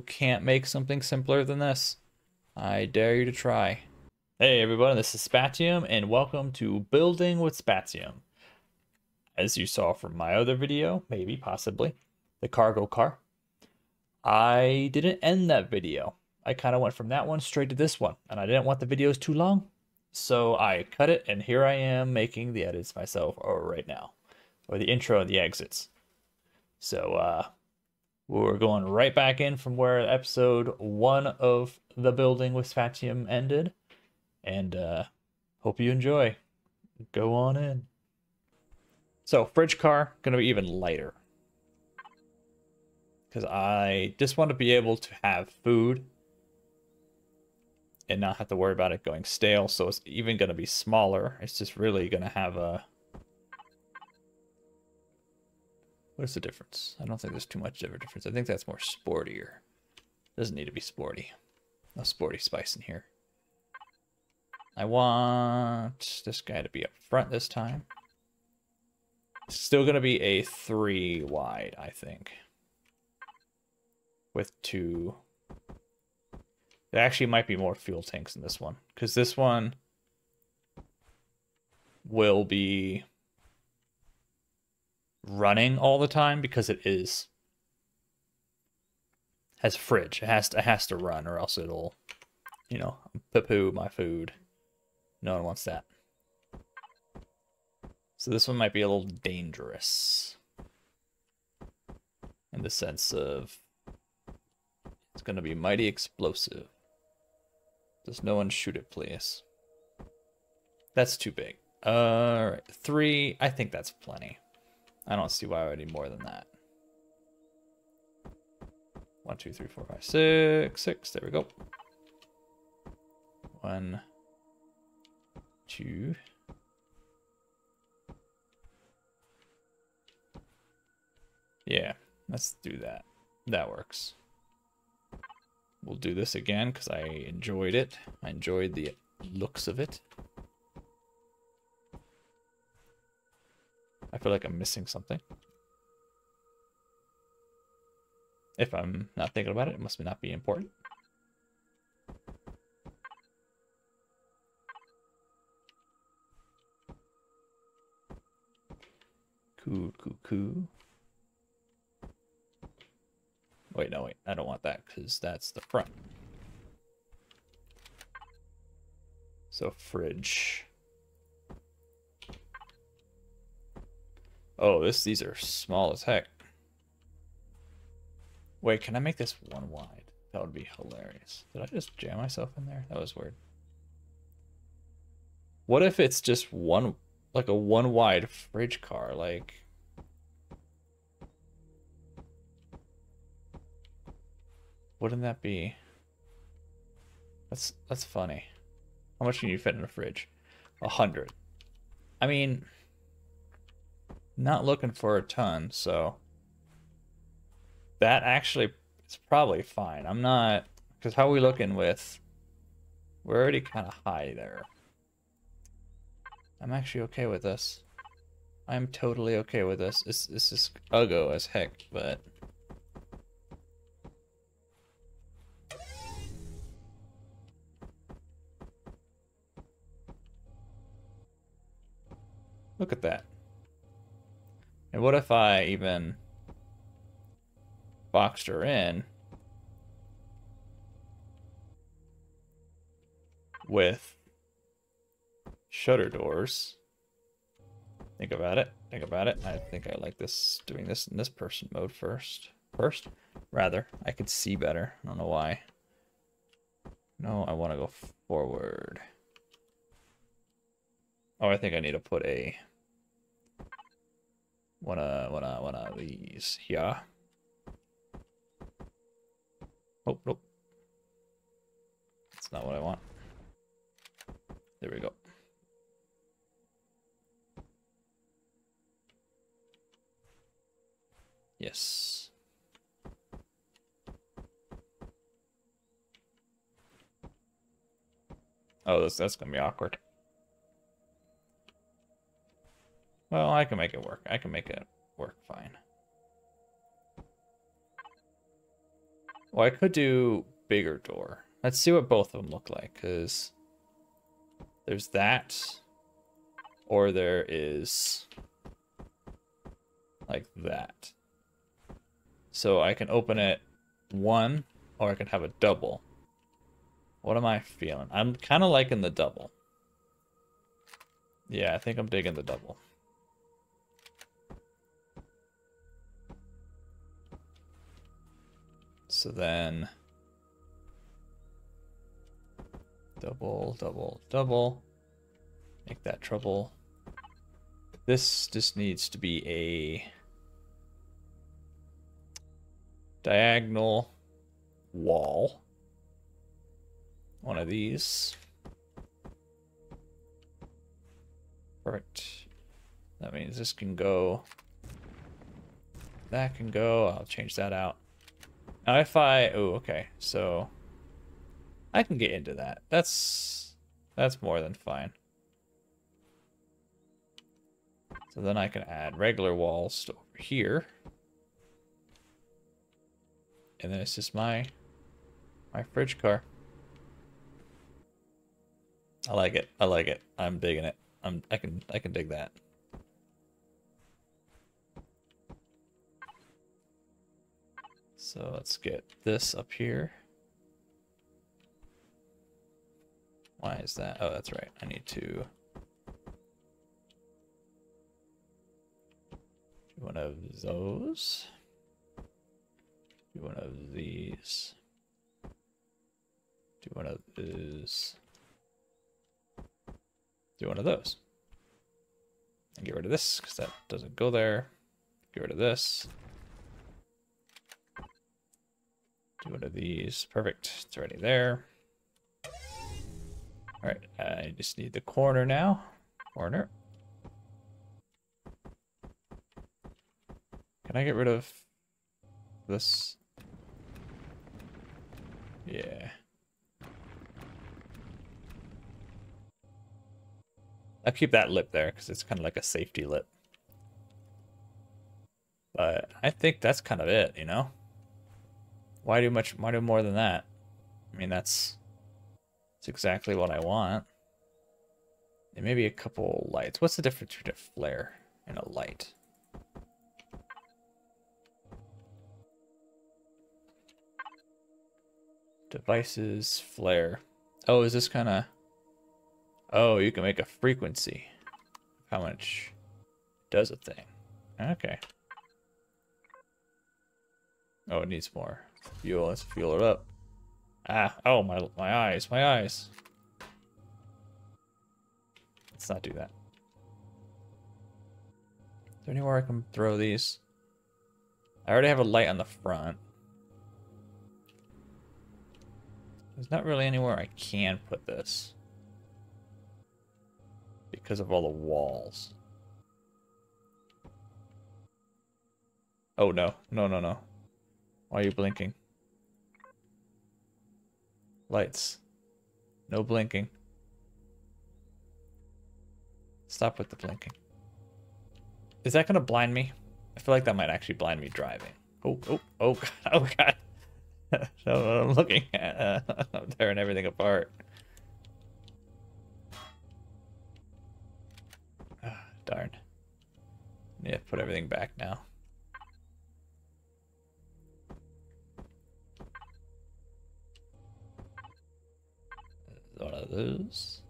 can't make something simpler than this, I dare you to try. Hey everyone, this is Spatium, and welcome to Building with Spatium. As you saw from my other video, maybe, possibly, the cargo car, I didn't end that video. I kind of went from that one straight to this one, and I didn't want the videos too long, so I cut it, and here I am making the edits myself right now, or the intro and the exits. So, uh, we're going right back in from where episode one of The Building with Spatium ended. And uh, hope you enjoy. Go on in. So, fridge car, going to be even lighter. Because I just want to be able to have food and not have to worry about it going stale. So it's even going to be smaller. It's just really going to have a What's the difference? I don't think there's too much of a difference. I think that's more sportier. Doesn't need to be sporty. No sporty spice in here. I want this guy to be up front this time. still going to be a three wide, I think. With two. There actually might be more fuel tanks in this one. Because this one will be running all the time because it is has fridge. It has to it has to run or else it'll you know poo my food. No one wants that. So this one might be a little dangerous in the sense of it's going to be mighty explosive. Does no one shoot it, please? That's too big. All right, three. I think that's plenty. I don't see why I would need more than that. One, two, three, four, five, six, six. There we go. One, two. Yeah, let's do that. That works. We'll do this again because I enjoyed it. I enjoyed the looks of it. I feel like I'm missing something. If I'm not thinking about it, it must not be important. Cool, cool. Wait, no, wait. I don't want that because that's the front. So fridge. Oh, this these are small as heck. Wait, can I make this one wide? That would be hilarious. Did I just jam myself in there? That was weird. What if it's just one, like a one wide fridge car? Like, wouldn't that be? That's that's funny. How much can you fit in a fridge? A hundred. I mean. Not looking for a ton, so that actually is probably fine. I'm not because how are we looking with? We're already kind of high there. I'm actually okay with this. I'm totally okay with this. This, this is uggo as heck, but... Look at that. And what if I even boxed her in with shutter doors? Think about it. Think about it. I think I like this doing this in this person mode first. First, rather, I could see better. I don't know why. No, I want to go forward. Oh, I think I need to put a one of one of one of these here. Oh nope. That's not what I want. There we go. Yes. Oh, that's, that's gonna be awkward. Well, I can make it work. I can make it work fine. Well, I could do bigger door. Let's see what both of them look like, because there's that, or there is like that. So I can open it one, or I can have a double. What am I feeling? I'm kind of liking the double. Yeah, I think I'm digging the double. So then double, double, double. Make that trouble. This just needs to be a diagonal wall. One of these. Perfect. That means this can go. That can go. I'll change that out. Now if I... Oh, okay. So... I can get into that. That's... That's more than fine. So then I can add regular walls to over here. And then it's just my... My fridge car. I like it. I like it. I'm digging it. I'm I can I can dig that. So let's get this up here. Why is that? Oh, that's right. I need to do one of those. Do one of these. Do one of these do one of those. And get rid of this, because that doesn't go there. Get rid of this. Do one of these. Perfect. It's already there. Alright, I just need the corner now. Corner. Can I get rid of this? Yeah. I'll keep that lip there because it's kind of like a safety lip. But I think that's kind of it, you know? Why do much, why do more than that? I mean, that's, that's exactly what I want. And maybe a couple lights. What's the difference between a flare and a light? Devices, flare. Oh, is this kind of... Oh, you can make a frequency. How much does a thing? Okay. Oh, it needs more fuel. Let's fuel it up. Ah, oh, my, my eyes, my eyes. Let's not do that. Is there anywhere I can throw these? I already have a light on the front. There's not really anywhere I can put this because of all the walls. Oh no, no, no, no. Why are you blinking? Lights. No blinking. Stop with the blinking. Is that gonna blind me? I feel like that might actually blind me driving. Oh, oh, oh god, oh god. so I'm looking at, uh, I'm tearing everything apart. Darn. Need to put everything back now. One of those.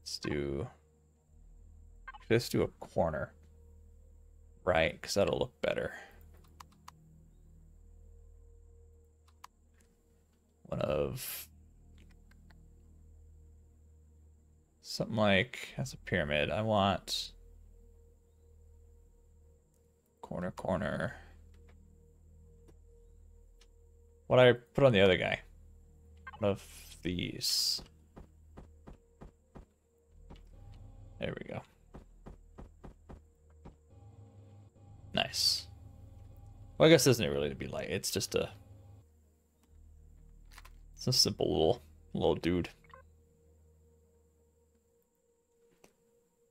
Let's do. Let's do a corner. Right, because that'll look better. One of Something like, that's a pyramid. I want corner, corner. What I put on the other guy? One of these. There we go. Nice. Well, I guess isn't it really to be light. It's just a, it's a simple little, little dude.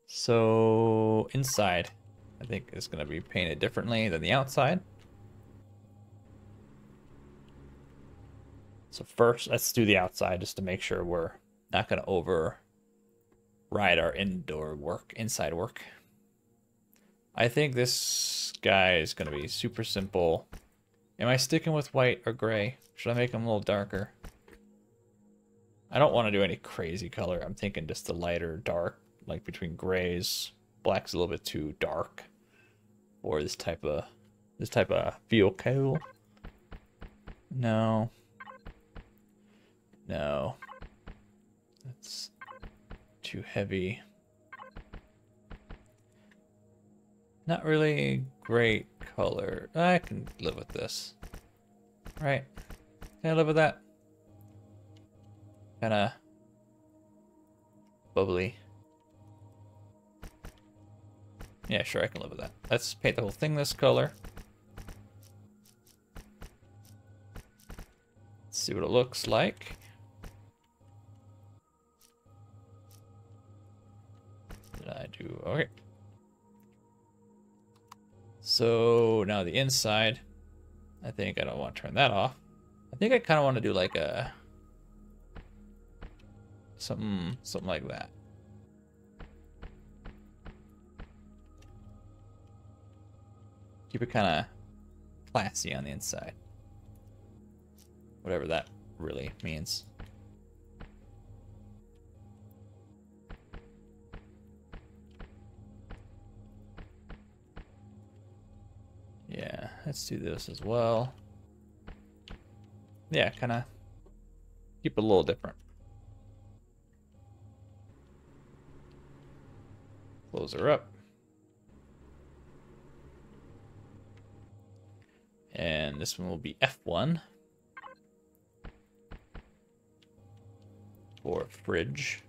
So inside, I think is going to be painted differently than the outside. So first, let's do the outside just to make sure we're not going to override our indoor work, inside work. I think this guy is going to be super simple. Am I sticking with white or gray? Should I make him a little darker? I don't want to do any crazy color. I'm thinking just the lighter dark, like between grays. Black's a little bit too dark for this type of this type of vehicle. No. No. That's too heavy. Not really great color. I can live with this. Right. Can I live with that? Kinda bubbly. Yeah, sure, I can live with that. Let's paint the whole thing this color. Let's see what it looks like. I do? Okay. So now the inside, I think I don't want to turn that off. I think I kind of want to do like a something something like that. Keep it kind of classy on the inside. Whatever that really means. Let's do this as well. Yeah, kind of keep it a little different. Close her up. And this one will be F1 Or fridge.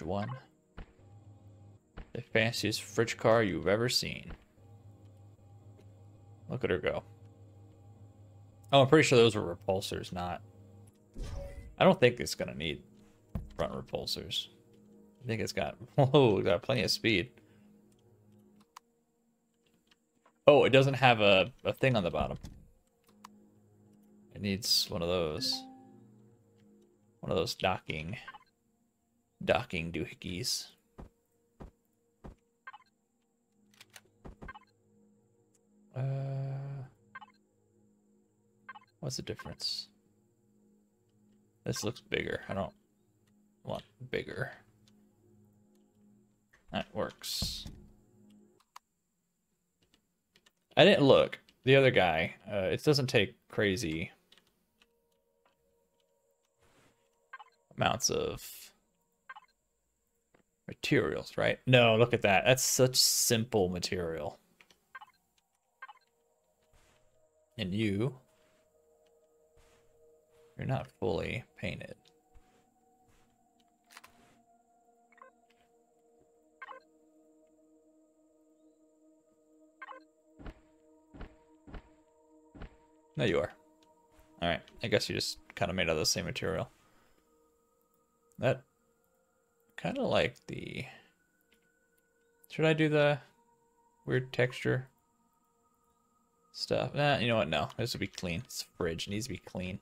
1. The fanciest fridge car you've ever seen. Look at her go. Oh, I'm pretty sure those were repulsors, not... I don't think it's to need front repulsors. I think it's got, whoa, got plenty of speed. Oh, it doesn't have a, a thing on the bottom. It needs one of those. One of those docking, docking doohickeys. Uh, what's the difference? This looks bigger. I don't want bigger. That works. I didn't look. The other guy, uh, it doesn't take crazy amounts of materials, right? No, look at that. That's such simple material. And you, you're not fully painted. No, you are. Alright, I guess you just kind of made out of the same material. That kind of like the... Should I do the weird texture stuff? Nah, you know what? No, this will be clean. It's fridge. Needs to be clean.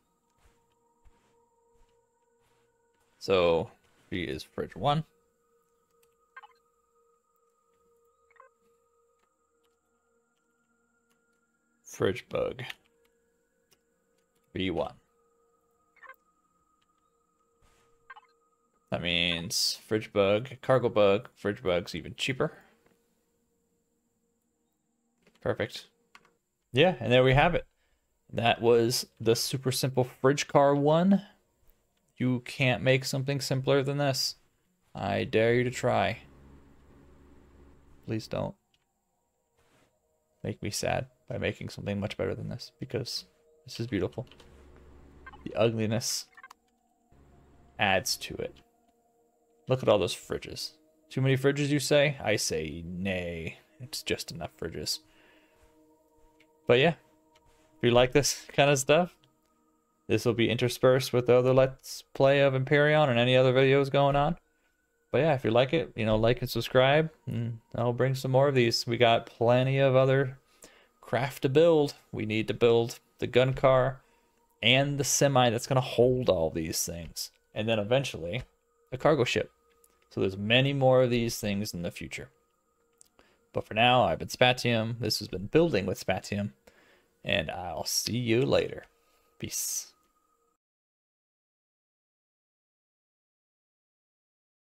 So, B is fridge 1. Fridge bug. B1. That means fridge bug, cargo bug, fridge bug's even cheaper. Perfect. Yeah, and there we have it. That was the super simple fridge car one. You can't make something simpler than this. I dare you to try. Please don't make me sad by making something much better than this because this is beautiful. The ugliness adds to it. Look at all those fridges. Too many fridges, you say? I say nay. It's just enough fridges. But yeah, if you like this kind of stuff, this will be interspersed with the other Let's Play of Empyrion and any other videos going on. but yeah, if you like it, you know, like and subscribe, and I'll bring some more of these. We got plenty of other craft to build. We need to build the gun car and the semi that's going to hold all these things. And then eventually, a cargo ship. So there's many more of these things in the future. But for now, I've been Spatium. This has been Building with Spatium. And I'll see you later. Peace.